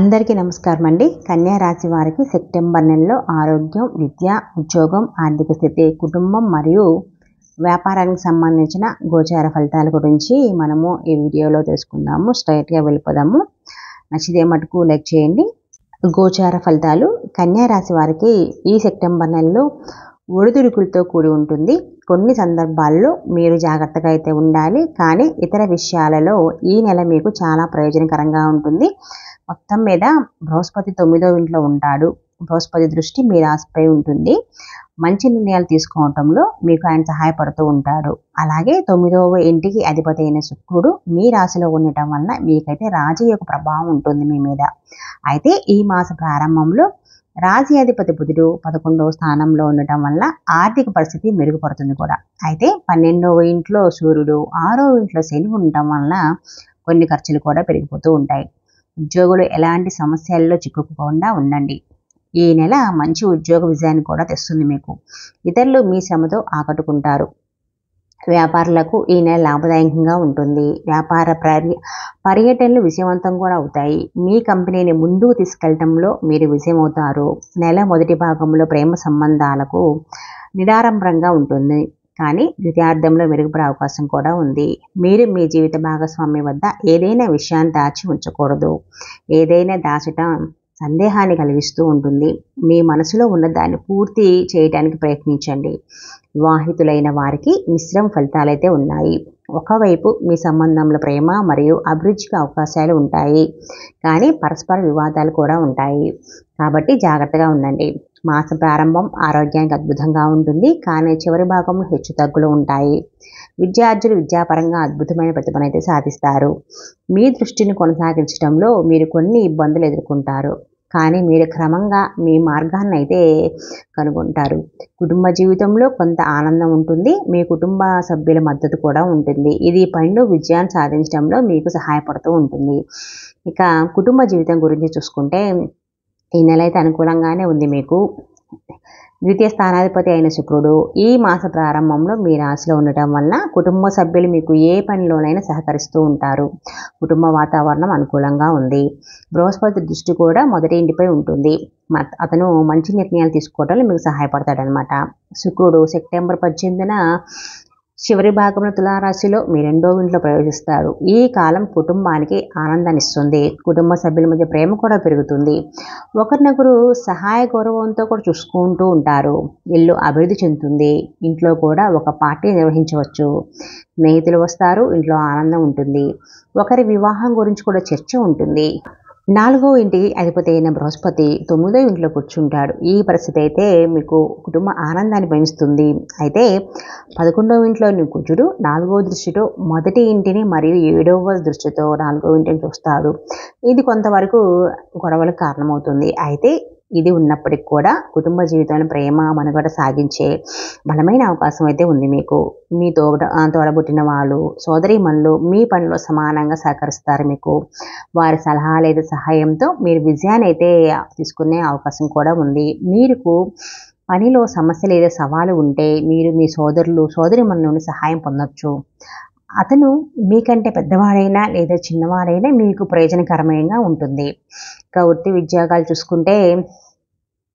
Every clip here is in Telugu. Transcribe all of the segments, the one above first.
అందరికీ నమస్కారం అండి. కన్యా రాశి వారికి సెప్టెంబర్ నెలలో ఆరోగ్యం విద్య ఉద్యోగం ఆర్థిక స్థితి కుటుంబం మరియు వ్యాపారానికి సంబంధించిన గోచార ఫలితాల గురించి మనము ఈ వీడియోలో తెలుసుకుందాము. స్ట్రైట్గా వెళ్ళిపోదాము. నచ్చితే మటుకు లైక్ చేయండి. గోచార ఫలితాలు కన్యారాశి వారికి ఈ సెప్టెంబర్ నెలలో ఒడిదుడుకులతో కూడి ఉంటుంది. కొన్ని సందర్భాల్లో మీరు జాగ్రత్తగా అయితే ఉండాలి. కానీ ఇతర విషయాలలో ఈ నెల మీకు చాలా ప్రయోజనకరంగా ఉంటుంది. మొత్తం మీద బృహస్పతి తొమ్మిదో ఇంట్లో ఉంటాడు. బృహస్పతి దృష్టి మీ రాశిపై ఉంటుంది. మంచి నిర్ణయాలు తీసుకోవటంలో మీకు ఆయన సహాయపడుతూ ఉంటాడు. అలాగే తొమ్మిదవ ఇంటికి అధిపతి అయిన శుక్రుడు మీ రాశిలో ఉండటం వలన మీకైతే రాజు యొక్క ప్రభావం ఉంటుంది మీ మీద. అయితే ఈ మాస ప్రారంభంలో రాశి అధిపతి బుధుడు పదకొండవ స్థానంలో ఉండటం వల్ల ఆర్థిక పరిస్థితి మెరుగుపడుతుంది కూడా. అయితే పన్నెండవ ఇంట్లో సూర్యుడు ఆరో ఇంట్లో శని ఉండటం వలన కొన్ని ఖర్చులు కూడా పెరిగిపోతూ ఉంటాయి. ఉద్యోగులు ఎలాంటి సమస్యల్లో చిక్కుకోకుండా ఉండండి. ఈ నెల మంచి ఉద్యోగ విజయాన్ని కూడా తెస్తుంది మీకు. ఇతరులు మీ శ్రమతో ఆకట్టుకుంటారు. వ్యాపారులకు ఈ నెల లాభదాయకంగా ఉంటుంది. వ్యాపార పర్య పర్యటనలు విజయవంతం కూడా అవుతాయి. మీ కంపెనీని ముందుకు తీసుకెళ్ళడంలో మీరు విజయమవుతారు. నెల మొదటి భాగంలో ప్రేమ సంబంధాలకు నిడారంభరంగా ఉంటుంది. కానీ ద్వితీయార్థంలో మెరుగుపడే అవకాశం కూడా ఉంది. మీరు మీ జీవిత భాగస్వామి వద్ద ఏదైనా విషయాన్ని దాచి ఉంచకూడదు. ఏదైనా దాచటం సందేహాన్ని కలిగిస్తూ ఉంటుంది. మీ మనసులో ఉన్న దాన్ని పూర్తి చేయడానికి ప్రయత్నించండి. వివాహితులైన వారికి మిశ్రమ ఫలితాలైతే ఉన్నాయి. ఒకవైపు మీ సంబంధంలో ప్రేమ మరియు అభిరుచికి అవకాశాలు ఉంటాయి. కానీ పరస్పర వివాదాలు కూడా ఉంటాయి. కాబట్టి జాగ్రత్తగా ఉండండి. మాస ప్రారంభం ఆరోగ్యానికి అద్భుతంగా ఉంటుంది. కానీ చివరి భాగంలో హెచ్చు తగ్గులు ఉంటాయి. విద్యార్థులు విద్యాపరంగా అద్భుతమైన ప్రతిభనైతే సాధిస్తారు. మీ దృష్టిని కొనసాగించడంలో మీరు కొన్ని ఇబ్బందులు ఎదుర్కొంటారు. కానీ మీరు క్రమంగా మీ మార్గాన్ని అయితే కనుగొంటారు. కుటుంబ జీవితంలో కొంత ఆనందం ఉంటుంది. మీ కుటుంబ సభ్యుల మద్దతు కూడా ఉంటుంది. ఇది పనిలో విజయాన్ని సాధించడంలో మీకు సహాయపడుతూ ఉంటుంది. ఇక కుటుంబ జీవితం గురించి చూసుకుంటే ఈ నెల అయితే అనుకూలంగానే ఉంది మీకు. ద్వితీయ స్థానాధిపతి అయిన శుక్రుడు ఈ మాస ప్రారంభంలో మీ రాశిలో ఉండటం వల్ల కుటుంబ సభ్యులు మీకు ఏ పనిలోనైనా సహకరిస్తూ ఉంటారు. కుటుంబ వాతావరణం అనుకూలంగా ఉంది. బృహస్పతి దృష్టి కూడా మొదటి ఇంటిపై ఉంటుంది. అతను మంచి నిర్ణయాలు తీసుకోవడంలో మీకు సహాయపడతాడనమాట శుక్రుడు సెప్టెంబర్ పద్దెనిమిదిన చివరి భాగంలో తులారాశిలో మీ రెండో ఇంట్లో ప్రవేశిస్తారు. ఈ కాలం కుటుంబానికి ఆనందాన్నిస్తుంది. కుటుంబ సభ్యుల మధ్య ప్రేమ కూడా పెరుగుతుంది. ఒకరినొకరు సహాయ గౌరవంతో కూడా చూసుకుంటూ ఉంటారు. ఇల్లు అభివృద్ధి చెందుతుంది. ఇంట్లో కూడా ఒక పార్టీ నిర్వహించవచ్చు. స్నేహితులు వస్తారు. ఇంట్లో ఆనందం ఉంటుంది. ఒకరి వివాహం గురించి కూడా చర్చ ఉంటుంది. నాలుగో ఇంటికి అధిపతి అయిన బృహస్పతి తొమ్మిదో ఇంట్లో కూర్చుంటాడు. ఈ పరిస్థితి అయితే మీకు కుటుంబ ఆనందాన్ని పెంచుతుంది అయితే పదకొండవ ఇంట్లోని కుజుడు నాలుగో దృష్టితో మొదటి ఇంటిని మరియు ఏడవ దృష్టితో నాలుగో ఇంటిని చూస్తాడు ఇది కొంతవరకు గొడవలకు కారణమవుతుంది. అయితే ఇది ఉన్నప్పటికి కూడా కుటుంబ జీవితంలో ప్రేమ మనుగడ సాగించే బలమైన అవకాశం అయితే ఉంది మీకు. మీ తోడ తోడబుట్టిన వాళ్ళు సోదరీమణులు మీ పనిలో సమానంగా సహకరిస్తారు మీకు. వారి సలహా లేదా సహాయంతో మీరు విజయాన్ని అయితే తీసుకునే అవకాశం కూడా ఉంది. మీకు పనిలో సమస్య లేదా సవాలు ఉంటే మీరు మీ సోదరులు సోదరిమణుల నుండి సహాయం పొందొచ్చు. అతను మీకంటే పెద్దవాడైనా లేదా చిన్నవాడైనా మీకు ప్రయోజనకరమైన ఉంటుంది. ఇంకా వృత్తి ఉద్యోగాలు చూసుకుంటే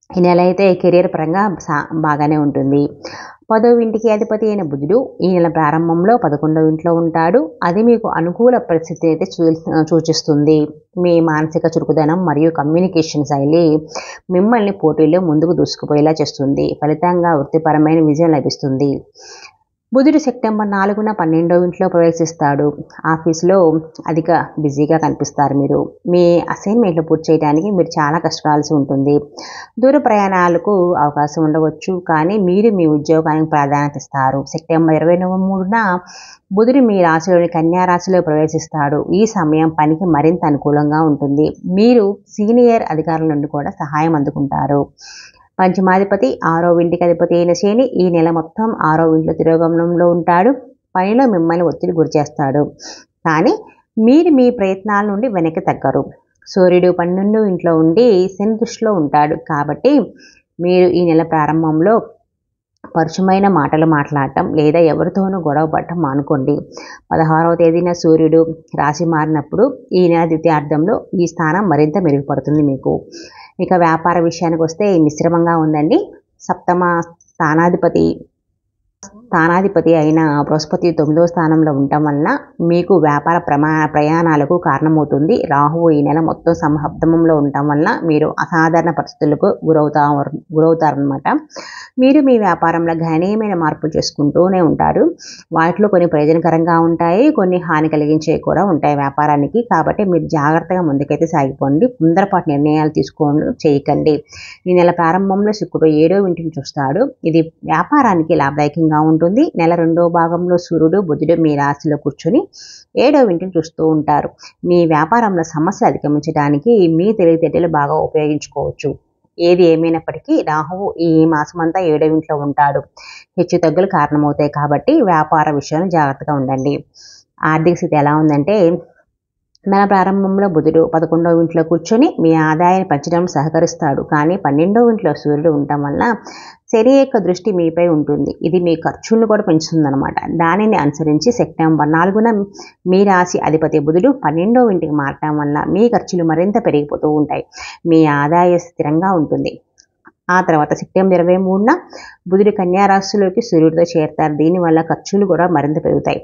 ఈ నెల అయితే కెరీర్ పరంగా సా బాగానే ఉంటుంది. పదవ ఇంటికి అధిపతి అయిన బుధుడు ఈ నెల ప్రారంభంలో పదకొండవ ఇంట్లో ఉంటాడు. అది మీకు అనుకూల పరిస్థితి అయితే చూ సూచిస్తుంది. మీ మానసిక చురుకుదనం మరియు కమ్యూనికేషన్ శైలి మిమ్మల్ని పోటీల్లో ముందుకు దూసుకుపోయేలా చేస్తుంది. ఫలితంగా వృత్తిపరమైన విజయం లభిస్తుంది. బుధుడు సెప్టెంబర్ నాలుగున పన్నెండవ ఇంట్లో ప్రవేశిస్తాడు. ఆఫీస్లో అధిక బిజీగా కనిపిస్తారు మీరు. మీ అసైన్మెంట్లు పూర్తి చేయడానికి మీరు చాలా కష్టపడాల్సి ఉంటుంది. దూర ప్రయాణాలకు అవకాశం ఉండవచ్చు కానీ మీరు మీ ఉద్యోగానికి ప్రాధాన్యత ఇస్తారు. సెప్టెంబర్ ఇరవై మూడున బుధుడు మీ రాశిలోని కన్యా రాశిలో ప్రవేశిస్తాడు. ఈ సమయం పనికి మరింత అనుకూలంగా ఉంటుంది. మీరు సీనియర్ అధికారుల నుండి కూడా సహాయం అందుకుంటారు. పంచమాధిపతి ఆరో ఇంటికి అధిపతి అయిన శని ఈ నెల మొత్తం ఆరో ఇంట్లో తిరోగమనంలో ఉంటాడు. పనిలో మిమ్మల్ని ఒత్తిడి గురి చేస్తాడు. కానీ మీరు మీ ప్రయత్నాల నుండి వెనక్కి తగ్గరు. సూర్యుడు పన్నెండు ఇంట్లో ఉండి శని దృష్టిలో ఉంటాడు. కాబట్టి మీరు ఈ నెల ప్రారంభంలో పరుషమైన మాటలు మాట్లాడటం లేదా ఎవరితోనూ గొడవ పడటం మానుకోండి. పదహారవ తేదీన సూర్యుడు రాశి మారినప్పుడు ఈ నెల ద్వితీయార్థంలో ఈ స్థానం మరింత మెరుగుపడుతుంది మీకు. ఇక వ్యాపార విషయానికి వస్తే మిశ్రమంగా ఉందండి. సప్తమ స్థానాధిపతి స్థానాధిపతి అయిన బృహస్పతి తొమ్మిదో స్థానంలో ఉండటం వలన మీకు వ్యాపార ప్రమా ప్రయాణాలకు కారణమవుతుంది. రాహువు ఈ నెల మొత్తం సమహప్తమంలో ఉండటం వలన మీరు అసాధారణ పరిస్థితులకు గురవుతా గురవుతారనమాట మీరు మీ వ్యాపారంలో గణనీయమైన మార్పులు చేసుకుంటూనే ఉంటారు. వాటిలో కొన్ని ప్రయోజనకరంగా ఉంటాయి కొన్ని హాని కలిగించేవి కూడా ఉంటాయి వ్యాపారానికి. కాబట్టి మీరు జాగ్రత్తగా ముందుకైతే సాగిపోండి. తొందరపాటు నిర్ణయాలు తీసుకోండి చేయకండి. ఈ నెల ప్రారంభంలో శుక్రుడు ఏడో ఇంటిని చూస్తాడు. ఇది వ్యాపారానికి లాభదాయకంగా ఉంటుంది. నెల రెండో భాగంలో సూర్యుడు బుధుడు మీ రాశిలో కూర్చొని ఏడో ఇంటిని చూస్తూ ఉంటారు. మీ వ్యాపారంలో సమస్యలు అధిగమించడానికి మీ తెలివితేటలు బాగా ఉపయోగించుకోవచ్చు. ఏది ఏమైనప్పటికీ రాహువు ఈ మాసం అంతా ఏడో ఇంట్లో ఉంటాడు. హెచ్చు తగ్గులు కారణమవుతాయి కాబట్టి వ్యాపార విషయంలో జాగ్రత్తగా ఉండండి. ఆర్థిక స్థితి ఎలా ఉందంటే నెల ప్రారంభంలో బుధుడు పదకొండవ ఇంట్లో కూర్చొని మీ ఆదాయాన్ని పెంచడం సహకరిస్తాడు. కానీ పన్నెండవ ఇంట్లో సూర్యుడు ఉండటం వల్ల శని యొక్క దృష్టి మీపై ఉంటుంది. ఇది మీ ఖర్చులను కూడా పెంచుతుందన్నమాట. దానిని అనుసరించి సెప్టెంబర్ నాలుగున మీ రాశి అధిపతి బుధుడు పన్నెండవ ఇంటికి మారటం వల్ల మీ ఖర్చులు మరింత పెరిగిపోతూ ఉంటాయి. మీ ఆదాయ స్థిరంగా ఉంటుంది. ఆ తర్వాత సెప్టెంబర్ ఇరవై మూడున బుధుడు కన్యారాశిలోకి సూర్యుడితో చేరుతారు. దీనివల్ల ఖర్చులు కూడా మరింత పెరుగుతాయి.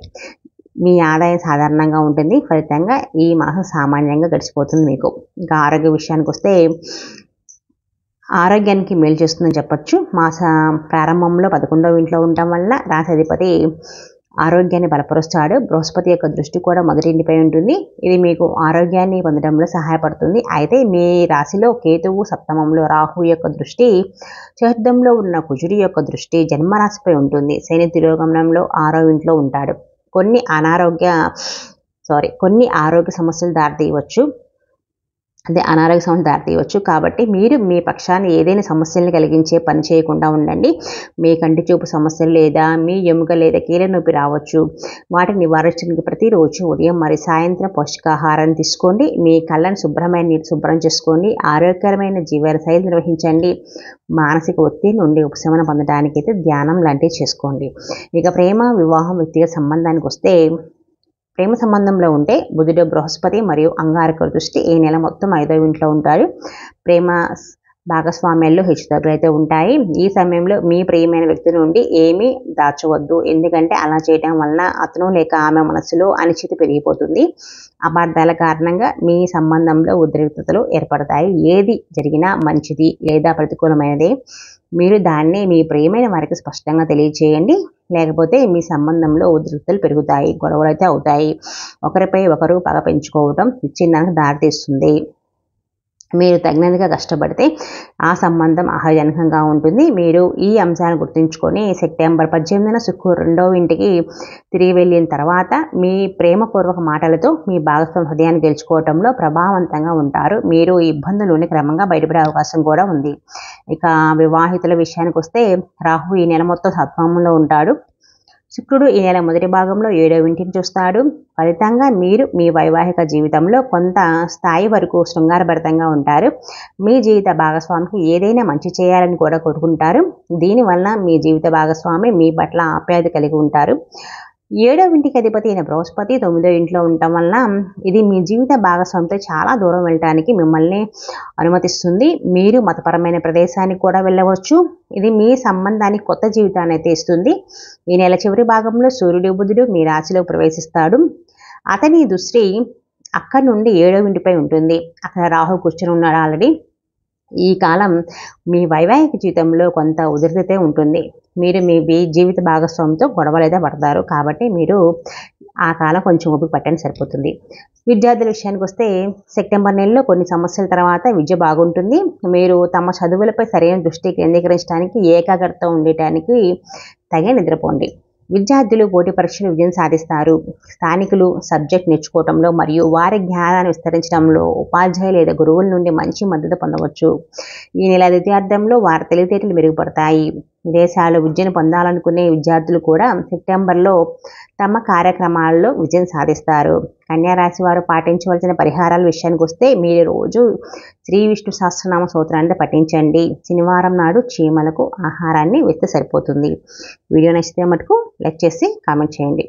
మీ ఆదాయం సాధారణంగా ఉంటుంది. ఫలితంగా ఈ మాసం సామాన్యంగా గడిచిపోతుంది మీకు. ఇంకా ఆరోగ్య విషయానికి వస్తే ఆరోగ్యానికి మేలు చేస్తుందని చెప్పొచ్చు. మాస ప్రారంభంలో పదకొండవ ఇంట్లో ఉండటం వల్ల రాశాధిపతి ఆరోగ్యాన్ని బలపరుస్తాడు. బృహస్పతి యొక్క దృష్టి కూడా మొదటి ఇంటిపై ఉంటుంది. ఇది మీకు ఆరోగ్యాన్ని పొందడంలో సహాయపడుతుంది. అయితే మీ రాశిలో కేతువు సప్తమంలో రాహు యొక్క దృష్టి చతుర్థంలో ఉన్న కుజుడి యొక్క దృష్టి జన్మరాశిపై ఉంటుంది. శని తిరోగమనంలో ఆరో ఇంట్లో ఉంటాడు. కొన్ని అనారోగ్య సారీ కొన్ని ఆరోగ్య సమస్యలు దారితీయవచ్చు. అదే అనారోగ్య సమస్యలు దారితీయవచ్చు కాబట్టి మీరు మీ పక్షాన్ని ఏదైనా సమస్యలను కలిగించే పని చేయకుండా ఉండండి. మీ కంటి చూపు సమస్యలు లేదా మీ ఎముక లేదా కీళ్ళ నొప్పి రావచ్చు. వాటిని నివారించడానికి ప్రతిరోజు ఉదయం మరి సాయంత్రం పౌష్టికాహారాన్ని తీసుకోండి. మీ కళ్ళను శుభ్రమైన నీరు శుభ్రం చేసుకోండి ఆరోగ్యకరమైన జీవన శైలి నిర్వహించండి. మానసిక ఒత్తిడి నుండి ఉపశమనం పొందడానికి అయితే ధ్యానం లాంటివి చేసుకోండి. ఇక ప్రేమ వివాహం వ్యక్తిగత సంబంధానికి వస్తే ప్రేమ సంబంధంలో ఉంటే బుధుడు బృహస్పతి మరియు అంగారక దృష్టి ఈ నెల మొత్తం ఐదో ఇంట్లో ఉంటారు. ప్రేమ భాగస్వామ్యాల్లో హెచ్చుతగ్గులు అయితే ఉంటాయి. ఈ సమయంలో మీ ప్రియమైన వ్యక్తి నుండి ఏమీ దాచవద్దు. ఎందుకంటే అలా చేయడం వలన అతను లేక ఆమె మనసులో అనిశ్చితి పెరిగిపోతుంది. అపార్థాల కారణంగా మీ సంబంధంలో ఉద్రిక్తతలు ఏర్పడతాయి. ఏది జరిగినా మంచిది లేదా ప్రతికూలమైనదే. మీరు దాన్ని మీ ప్రియమైన వారికి స్పష్టంగా తెలియజేయండి లేకపోతే మీ సంబంధంలో ఉద్రిక్తలు పెరుగుతాయి గొడవలు అయితే అవుతాయి. ఒకరిపై ఒకరు పగ పెంచుకోవడం విచ్ఛిన్నానికి దారితీస్తుంది. మీరు తగినంతగా కష్టపడితే ఆ సంబంధం ఆహ్లాదజనకంగా ఉంటుంది. మీరు ఈ అంశాన్ని గుర్తుంచుకొని సెప్టెంబర్ పద్దెనిమిదిన శుక్రు రెండవ ఇంటికి తిరిగి వెళ్ళిన తర్వాత మీ ప్రేమపూర్వక మాటలతో మీ భాగస్వామి హృదయాన్ని గెలుచుకోవడంలో ప్రభావవంతంగా ఉంటారు. మీరు ఈ క్రమంగా బయటపడే అవకాశం కూడా ఉంది. ఇక వివాహితుల విషయానికి వస్తే రాహు ఈ నెల మొత్తం సత్వంలో ఉంటాడు. శుక్రుడు ఈ నెల మొదటి భాగంలో ఏడవ ఇంటిని చూస్తాడు. ఫలితంగా మీరు మీ వైవాహిక జీవితంలో కొంత స్థాయి వరకు శృంగారభరితంగా ఉంటారు. మీ జీవిత భాగస్వామికి ఏదైనా మంచి చేయాలని కూడా కోరుకుంటారు. దీనివల్ల మీ జీవిత భాగస్వామి మీ పట్ల ఆప్యాయత కలిగి ఉంటారు. ఏడవ ఇంటికి అధిపతి అయిన బృహస్పతి తొమ్మిదో ఇంట్లో ఉండటం వల్ల ఇది మీ జీవిత భాగస్వామితో చాలా దూరం వెళ్ళడానికి మిమ్మల్ని అనుమతిస్తుంది. మీరు మతపరమైన ప్రదేశానికి కూడా వెళ్ళవచ్చు. ఇది మీ సంబంధానికి కొత్త జీవితాన్ని అయితే ఇస్తుంది. ఈ నెల చివరి భాగంలో సూర్యుడు బుధుడు మీ రాశిలో ప్రవేశిస్తాడు. అతని దృష్టి అక్కడి నుండి ఏడవ ఇంటిపై ఉంటుంది. అక్కడ రాహు కూర్చొని ఉన్నాడు ఆల్రెడీ. ఈ కాలం మీ వైవాహిక జీవితంలో కొంత ఉధృతతే ఉంటుంది. మీరు మీ జీవిత భాగస్వామితో గొడవలు అయితే పడతారు. కాబట్టి మీరు ఆ కాలం కొంచెం ఓపిక పట్టండి సరిపోతుంది. విద్యార్థుల విషయానికి వస్తే సెప్టెంబర్ నెలలో కొన్ని సమస్యల తర్వాత విద్య బాగుంటుంది. మీరు తమ చదువులపై సరైన దృష్టి కేంద్రీకరించడానికి ఏకాగ్రత ఉండటానికి తగిన నిద్రపోండి. విద్యార్థులు పోటీ పరీక్షలు విజయం సాధిస్తారు. స్థానికులు సబ్జెక్ట్ నేర్చుకోవడంలో మరియు వారి జ్ఞానాన్ని విస్తరించడంలో ఉపాధ్యాయులు లేదా గురువుల నుండి మంచి మద్దతు పొందవచ్చు. ఈ నెల ద్వితీయార్థంలో వారి తెలివితేటలు మెరుగుపడతాయి. విదేశాల్లో విద్యను పొందాలనుకునే విద్యార్థులు కూడా సెప్టెంబర్లో తమ కార్యక్రమాల్లో విజయం సాధిస్తారు. కన్యారాశి వారు పాటించవలసిన పరిహారాల విషయానికి వస్తే మీరు రోజు శ్రీ విష్ణు సహస్రనామ స్తోత్రాన్ని పఠించండి. శనివారం నాడు చీమలకు ఆహారాన్ని వేస్తే సరిపోతుంది. వీడియో నచ్చితే మటుకు లైక్ చేసి కామెంట్ చేయండి.